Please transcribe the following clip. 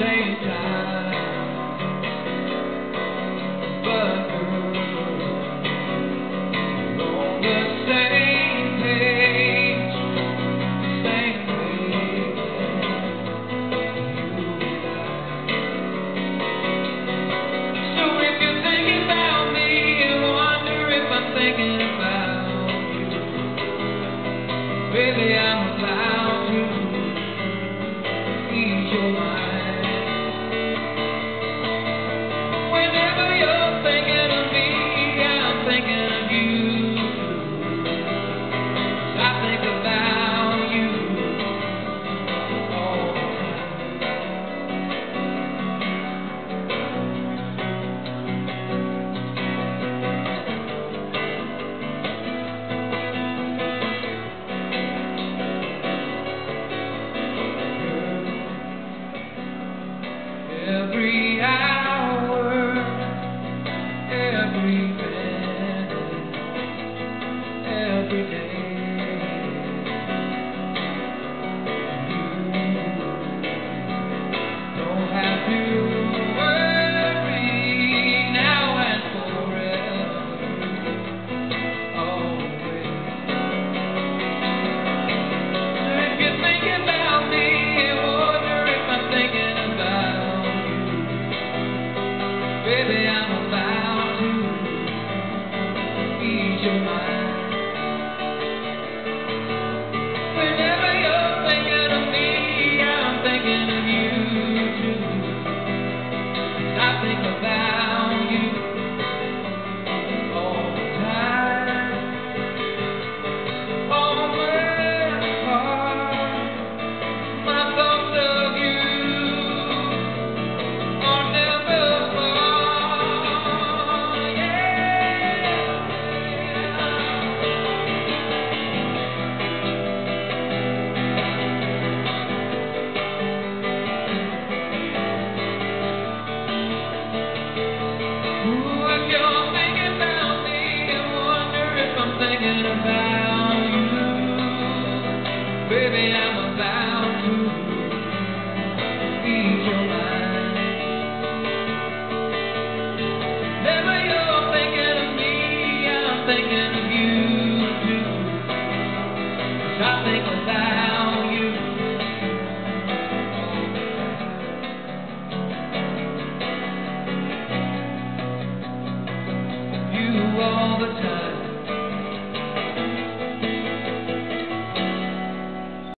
same time. Baby. every Baby, I'm about to ease your mind. Baby, I'm about to your mind. You're thinking of me, I'm thinking of you too. About you. You all the time.